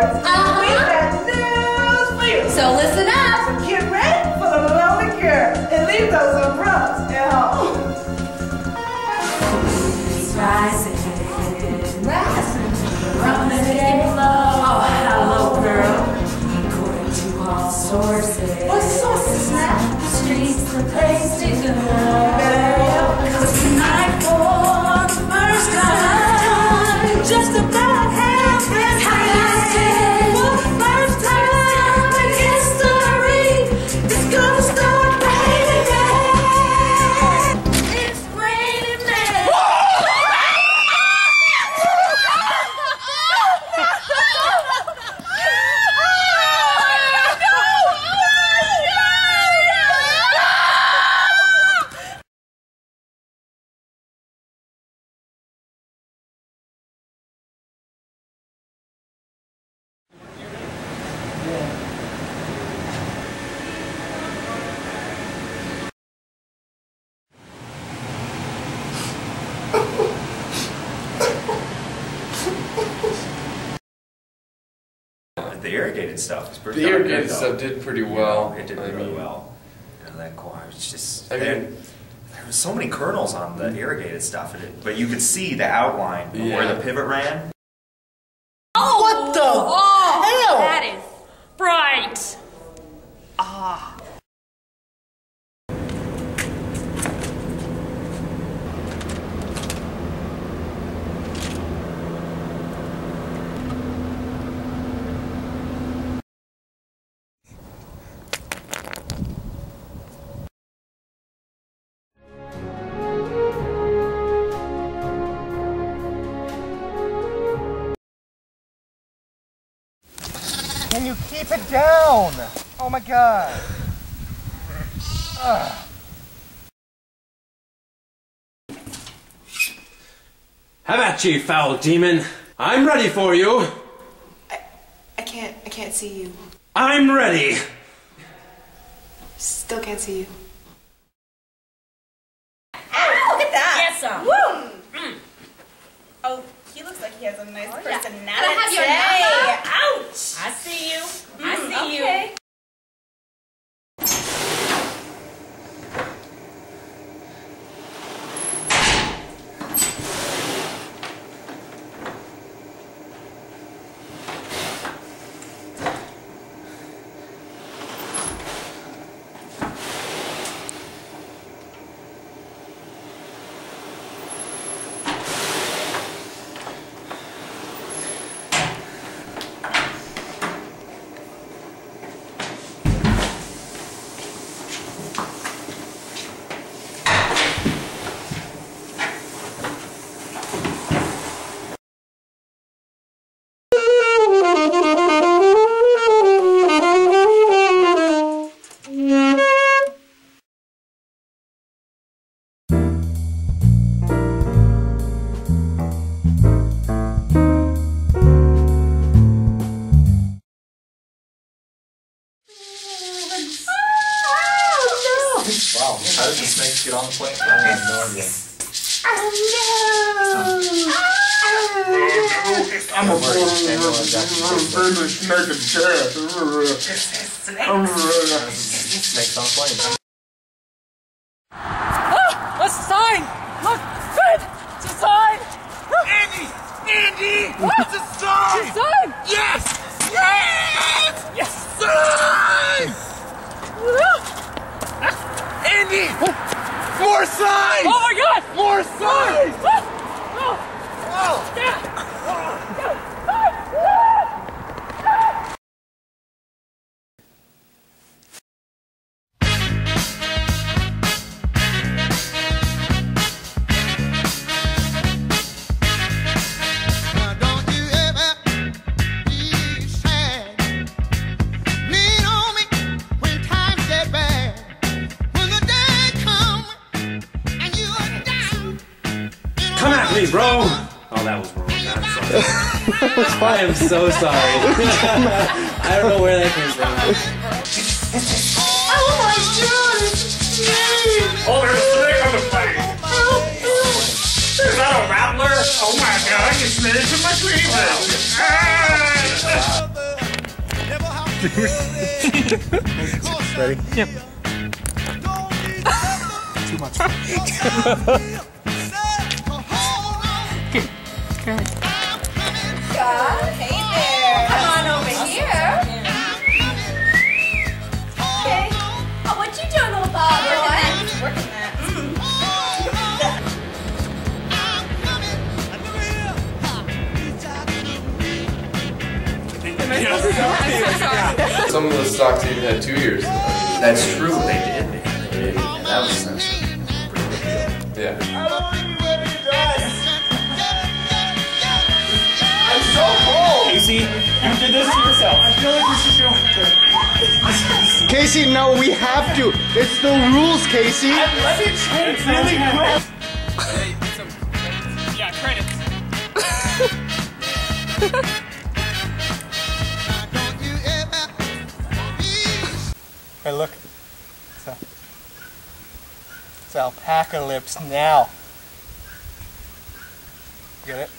girls. Uh-huh. We got news for you. So listen up. So get ready for the lonely girl and leave those umbrellas at home. Rising, rising from the day below. Oh, hello, girl. According to all sources. What sources now? The streets, the place to go. The irrigated stuff is pretty The darn irrigated good, stuff did pretty You know, well. it did I really mean- well. You know, that corn was just I there, mean- there was so many kernels on the irrigated stuff, it, but you could see the outline of where the pivot ran. Oh, what the Oh, hell? that is bright. Ah. Can you keep it down? Oh my god. Have at you, foul demon. I'm ready for you. I I can't, I can't see you. I'm ready. Still can't see you. Look at that. Get some. Woo! Mm. Oh, he looks like he has a nice yeah. personality. I your? Ouch! I see you. I Mm, see you. Wow, how did the snakes get on the plane? I have no idea. Oh no! I'm a Don't worry, Samuel has got you. Snakes on the plane. Come me, bro. Oh, that was wrong. I'm sorry. I am so sorry. I don't know where that came from. Oh, my god! Oh there's a snake on the plane! Is that a rattler? Oh my god, I can smell it in my dreams! Ah! Ready? Yep. Too much. Okay. Okay. Hey there. Come on over here. Okay. Oh, what you doing, little ball boy? Working that. Mm. Some of the stocks even had two years. That's true. They did. They did. That was did yourself. I feel like this is your. Casey, no, we have to. It's the rules, Casey. Let me change really quick. Yeah, credits. Don't you ever be Hey, look. It's, a, it's alpaca lips now. Get it?